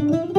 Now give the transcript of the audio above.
Música